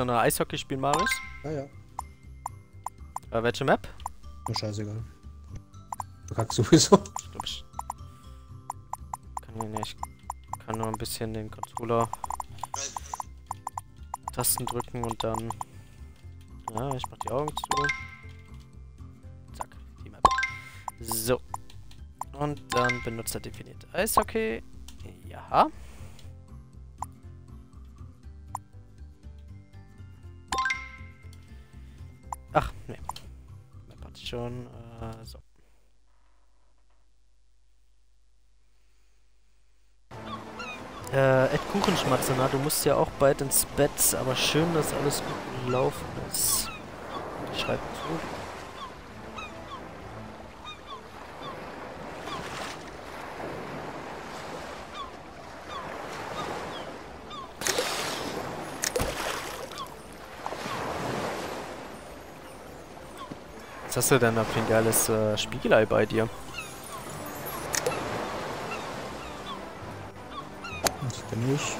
du noch Eishockey spielen, Marius? Ja, ja. Äh, welche Map? Mir scheißegal. Du kackst sowieso. Ich glaube, ich kann hier nicht. Kann nur ein bisschen den Controller Tasten drücken und dann. Ja, ich mach die Augen zu. Zack, die Map. So. Und dann Benutzer definiert Eishockey. Ja. Ach, nee. Map ich schon. Äh, so. Äh, Ed Kuchenschmatzer, na, du musst ja auch bald ins Bett, aber schön, dass alles gut gelaufen ist. Schreibt zu. Hast du denn da für ein geiles äh, Spiegelei bei dir? Das bin ich.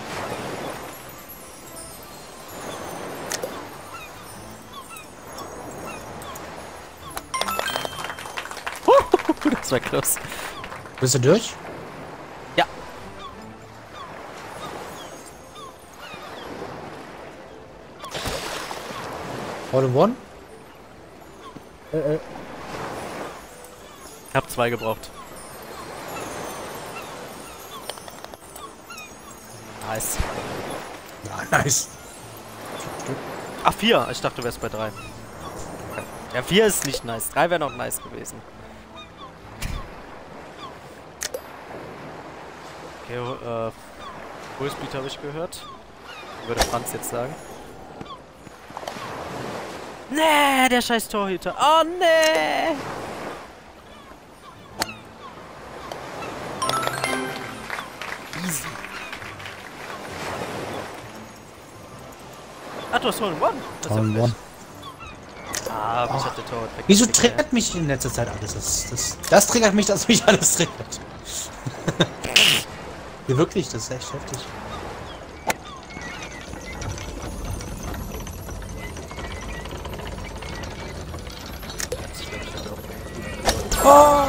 das war close. Bist du durch? Ja. All in one? Ich hab zwei gebraucht. Nice. Ja, nice. Ach, vier. Ich dachte, du wärst bei drei. Ja, vier ist nicht nice. Drei wäre noch nice gewesen. Okay, äh, Fullspeed habe ich gehört. Würde Franz jetzt sagen. Nee, der scheiß Torhüter. Oh, nee. Easy. Ah, du hast Hole in One. Das All in one. Ah, mich Ach. hat der Torwart weg. Wieso triggert mich in letzter Zeit alles? Das, das, das triggert mich, dass mich alles triggert. ja, wirklich, das ist echt heftig. Oh!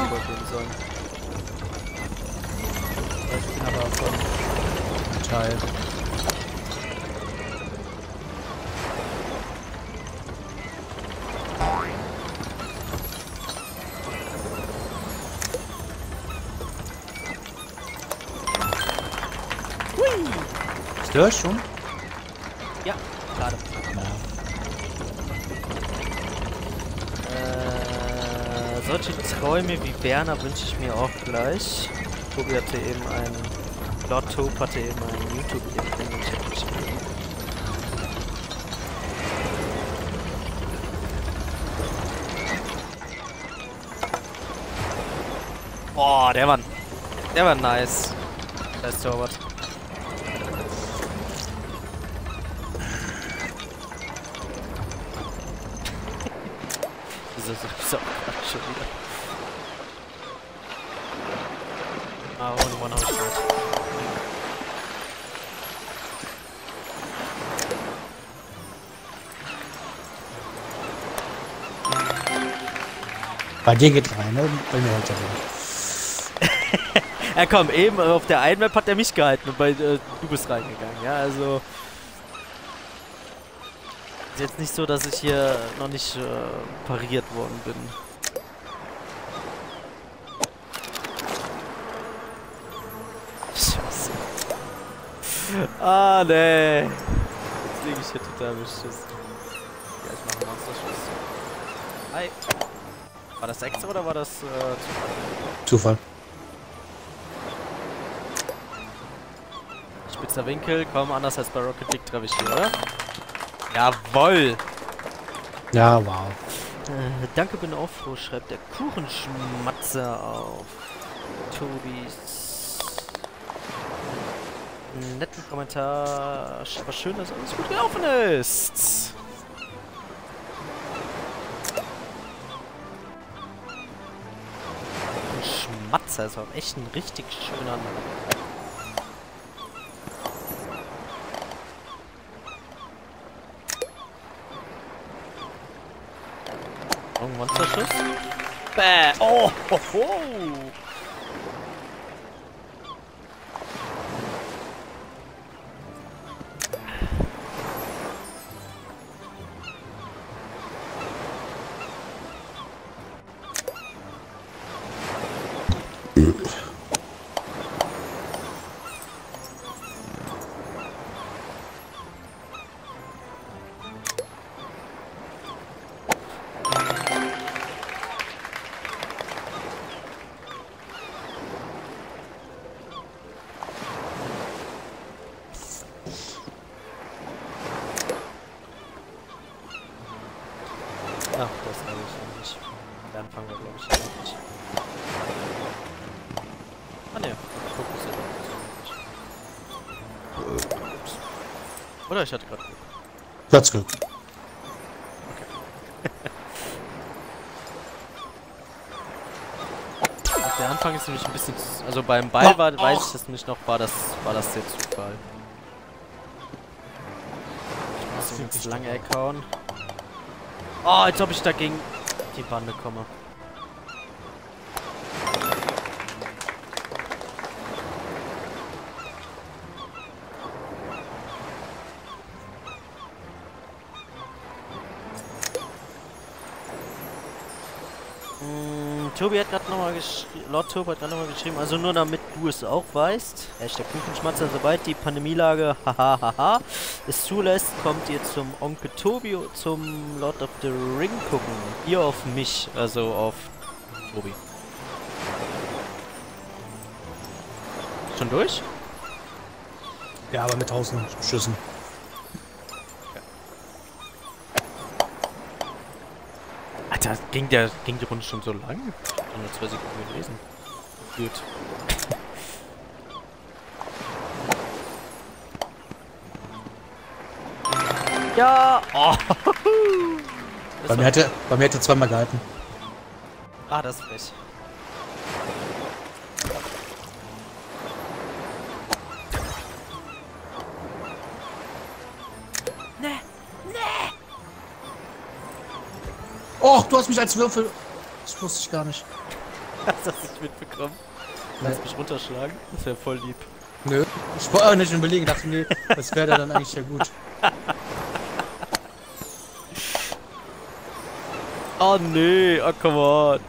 sollen. Ich bin aber von Teil. Ist der schon? Ja, gerade. Solche Träume wie Werner wünsche ich mir auch gleich. Tobi hatte eben ein... Lord Tob hatte eben ein YouTube-Link in den Chat geschrieben. Boah, der war... Der war nice. Scheiß Torwart. Wieso sag ich so gerade schon wieder? Ah, ohne One hab ich gehört. Bei dir geht rein, ne? Bei mir hält er nicht. Ja komm, eben auf der einen Map hat er mich gehalten und bei äh, du bist reingegangen, ja, also... Jetzt nicht so, dass ich hier noch nicht äh, pariert worden bin. Scheiße. Ah, nee. Jetzt liege ich hier total beschissen. Ja, ich mache Monsterschuss. Hi. War das extra oder war das äh, Zufall. Spitzer Winkel, kaum anders als bei Rocket League treffe ich hier, oder? Jawoll! Ja, wow. Äh, danke, bin auch froh, schreibt der Kuchenschmatzer auf. Tobis. Netten Kommentar. Aber schön, dass alles gut gelaufen ist. Schmatzer ist auch echt ein richtig schöner Name. Achtung, Monsterschuss. Bäh. Oh, ho, ho. Ach, Oder ich hatte gerade Glück. Platzglück. Ach, Der Anfang ist nämlich ein bisschen. zu- Also beim Ball Oh, war, weiß ich das nicht noch, war das, war das der Zufall. Ich muss ins lange Eck hauen. Oh, als ob ich dagegen die Bande komme. Mm, Tobi hat gerade nochmal geschrieben, Lord Tobi hat gerade nochmal geschrieben, also nur damit du es auch weißt. Hashtag Kuchenschmatzer, sobald die Pandemielage hahaha es zulässt, kommt ihr zum Onkel Tobi zum Lord of the Ring gucken. Ihr auf mich, also auf Tobi. Schon durch? Ja, aber mit 1000 Schüssen. Alter, ging, der, ging die Runde schon so lang? Ich nur zwei Sekunden gelesen. Gut. Ja! Oh! Das Bei mir, hätte, bei mir hätte zweimal gehalten. ah, das ist frech. Oh, du hast mich als Würfel. Das wusste ich gar nicht. Hast du das nicht mitbekommen? Lass mich runterschlagen. Das wäre voll lieb. Nö. Ich wollte auch nicht überlegen, dachte nee, das wäre dann eigentlich ja gut. Oh nee, oh come on.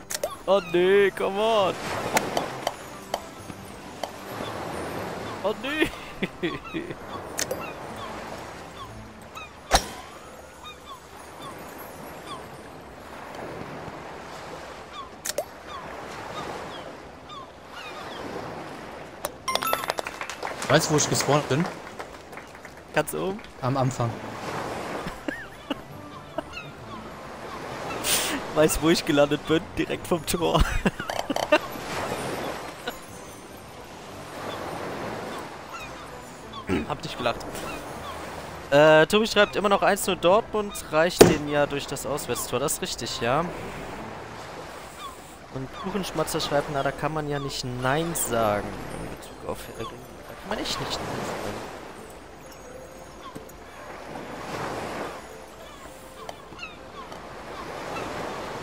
Oh nee, come on. Oh nee. Weißt du, wo ich gespawnt bin? Ganz oben. Am Anfang. Weißt wo ich gelandet bin? Direkt vom Tor. Hab dich gelacht. Äh, Tobi schreibt immer noch 1-0 Dortmund, reicht den ja durch das Auswärtstor. Das ist richtig, ja. Und Kuchenschmatzer schreibt, na, da kann man ja nicht Nein sagen in Bezug auf Herr kann man echt nicht sagen.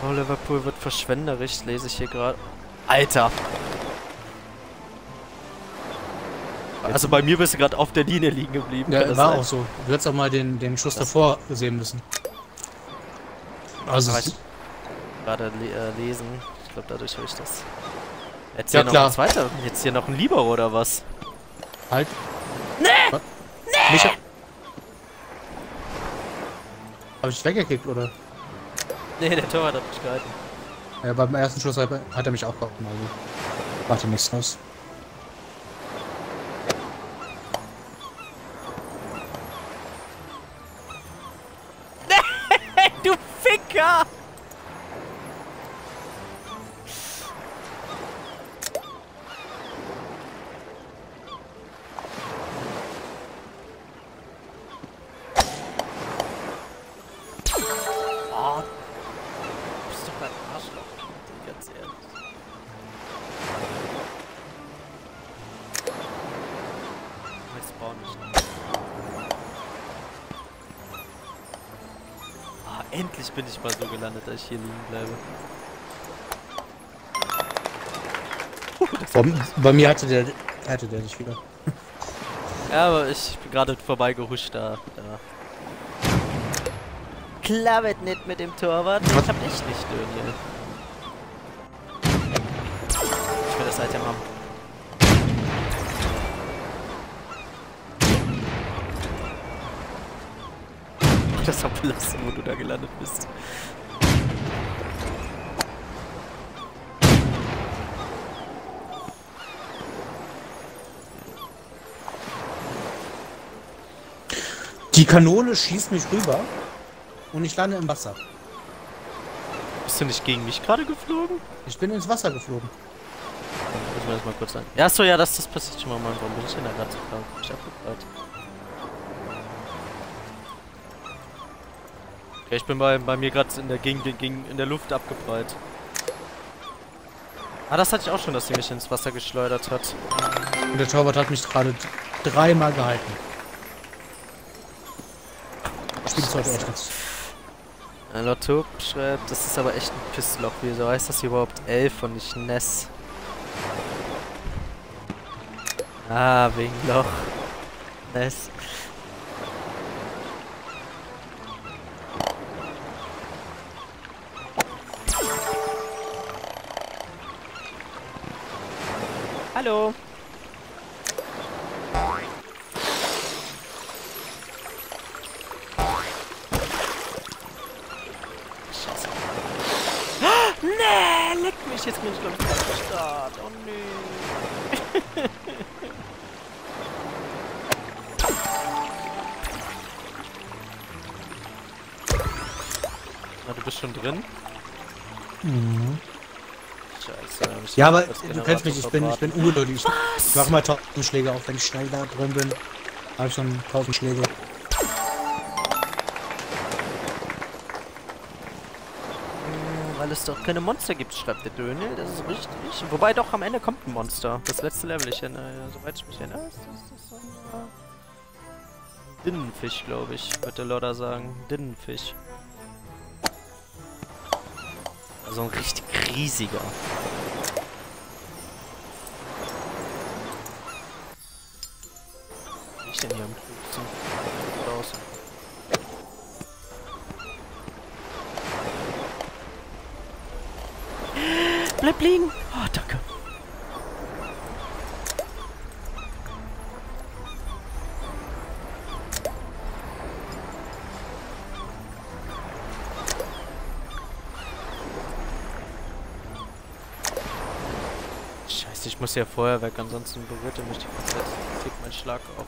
Oh, Liverpool wird verschwenderisch, lese ich hier gerade. Alter! Also bei mir bist du gerade auf der Linie liegen geblieben. Ja, das war sein? auch so. Du hättest auch mal den, den Schuss Das- davor sehen müssen. Also, gerade le äh, lesen. Ich glaube, dadurch höre ich das. Jetzt Ja, hier noch klar. ein zweiter. Jetzt hier noch ein Libero oder was? Halt. Nee! Nee! Micha. Hab ich weggekickt, oder? Nee, der Torwart hat mich gehalten. Ja, beim ersten Schuss hat er mich auch gehalten, also. Ihm nichts aus. Endlich bin ich mal so gelandet, dass ich hier liegen bleibe. Bei, bei mir hatte der, hatte der dich wieder. Ja, aber ich bin gerade vorbeigehuscht da. da. Klappet nicht mit dem Torwart. Ich hab echt nicht Döniel. Ich will das Item haben. Das auch belassen, wo du da gelandet bist. Die Kanone schießt mich rüber und ich lande im Wasser. Bist du nicht gegen mich gerade geflogen? Ich bin ins Wasser geflogen. Müssen wir das mal kurz an. Ja, so, ja, das, das passiert schon mal. Mann. Warum bin ich denn da gerade so? Ich abgebreit. Okay, ich bin bei, bei mir gerade in der Gegend gegen, in der Luft abgebreit. Ah, das hatte ich auch schon, dass sie mich ins Wasser geschleudert hat. Und der Torwart hat mich gerade dreimal gehalten. Ich bin heute echt. Ein Lotto schreibt, das ist aber echt ein Pissloch. Wieso heißt das hier überhaupt Elf und nicht Ness? Ah, wegen Loch. Ness. Hallo. Scheiße. Nee, leck mich. Jetzt bin ich glaube ich Start. Oh nee. Na, du bist schon drin? Mhm. Scheiße. hab Ja, aber du kennst mich, ich bin, ich bin ungeduldig. Ich, ich mach mal tausend Schläge, auch wenn ich schnell da drin bin. Habe ich schon tausend Schläge. Weil es doch keine Monster gibt, schreibt der Dönel. Das ist richtig. Wobei doch am Ende kommt ein Monster. Das letzte Level, ich erinnere, soweit ich mich erinnere, ist das, so ein Dinnenfisch, glaube ich, wird der Lodder sagen. Dinnenfisch. Also ein richtig riesiger. Wie ich denn hier am klügsten? Draußen. Bleib liegen! Oh, danke. Muss ja vorher weg, ansonsten berührt er mich die ganze Zeit. Kriegt mein Schlag auf.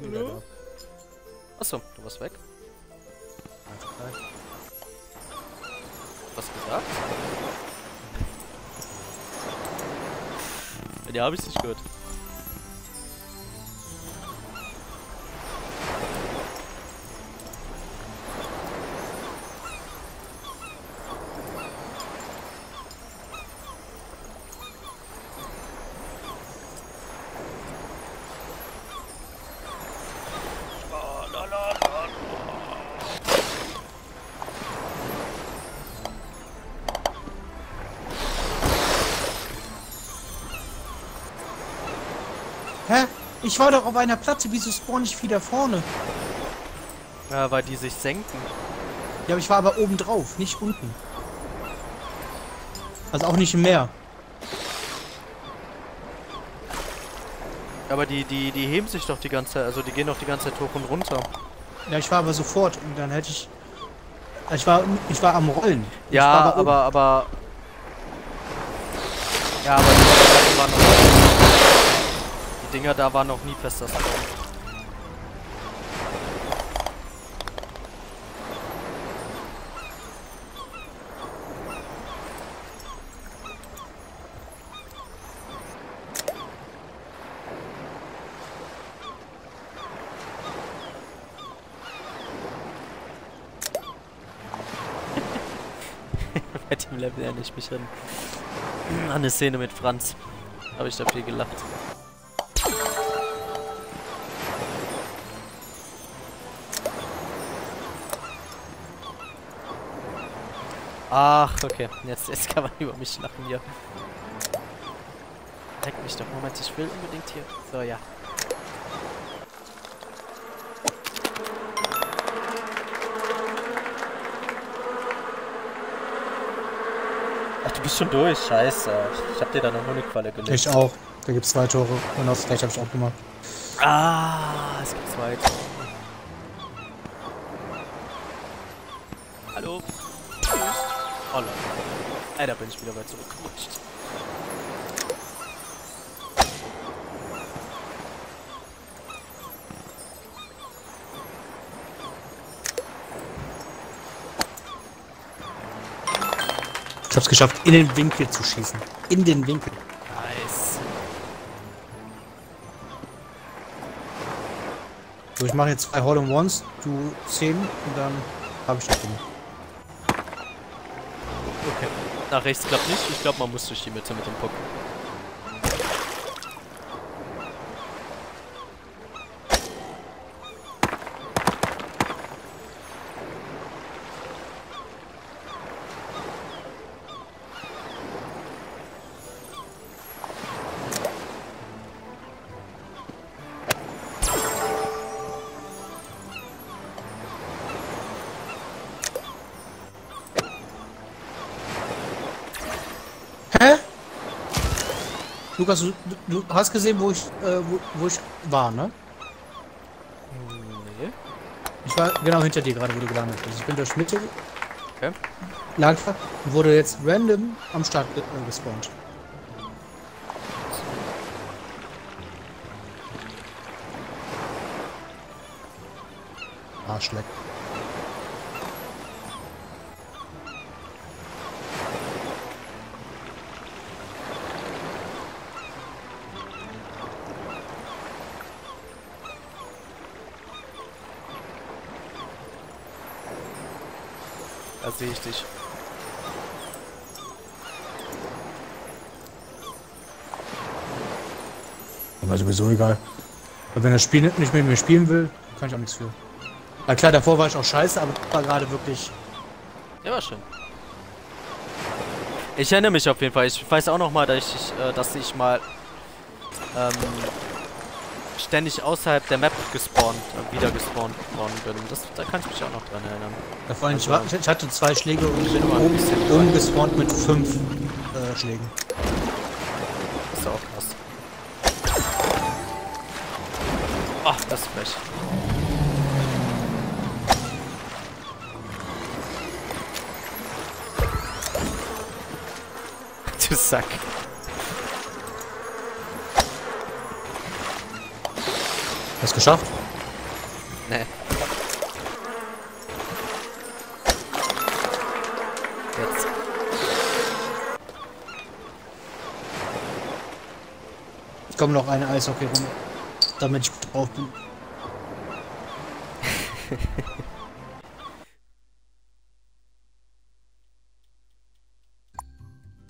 Hallo? Achso, du warst weg. Was gesagt? Ja, hab ich nicht gehört. Hä? Ich war doch auf einer Platte, wieso spawn ich wieder vorne? Ja, weil die sich senken. Ja, aber ich war aber oben drauf, nicht unten. Also auch nicht im Meer. Aber die, die, die heben sich doch die ganze Zeit, also die gehen doch die ganze Zeit hoch und runter. Ja, ich war aber sofort und dann hätte ich. Ich war, ich war am Rollen. Ja, oben. aber, aber. Ja, aber die waren. Die Dinger da waren noch nie fester Spawn. Bei dem Level erinnere ich mich an, an eine Szene mit Franz. Habe ich da viel gelacht. Ach, okay. Jetzt, jetzt kann man über mich lachen hier. Leck mich doch. Moment, ich will unbedingt hier. So, ja. Ach, du bist schon durch. Scheiße. Ich hab dir da eine Honigfalle gelegt. Ich auch. Da gibt's zwei Tore. Und aufs Recht habe ich auch gemacht. Ah, es gibt zwei. Hallo. Oh Leute. Ey, da bin ich wieder weit zurückgerutscht. Ich hab's geschafft, in den Winkel zu schießen. In den Winkel. Nice. So, ich mache jetzt zwei Hall in Ones, du 10 und dann habe ich das Ding. Nach rechts klappt nicht. Ich glaube, man muss durch die Mitte mit dem Puck. Lukas, du, du hast gesehen, wo ich, äh, wo, wo ich war, ne? Nee. Ich war genau hinter dir gerade, wo du gelandet bist. Ich bin durch Mitte Okay. lang und wurde jetzt random am Start ge äh, gespawnt. Arschleck. Da sehe ich dich. War sowieso egal. Aber wenn das Spiel nicht mit mir spielen will, kann ich auch nichts für. Na klar, davor war ich auch scheiße, aber war gerade wirklich. Der war schön. Ich erinnere mich auf jeden Fall. Ich weiß auch noch mal, dass ich, äh, dass ich mal ähm, ständig außerhalb der Map gespawnt, äh, wieder gespawnt worden bin. Das, da kann ich mich auch noch dran erinnern. Da vorhin, ich, Also- ich, hatte zwei Schläge und bin immer ein oben, bisschen oben dabei. gespawnt mit fünf äh, Schlägen. Das ist ja auch krass. Ach, das ist frech. Du Sack. Hast geschafft? Nee. Jetzt. Ich komme noch eine Eishockey-Runde. Damit ich gut drauf bin.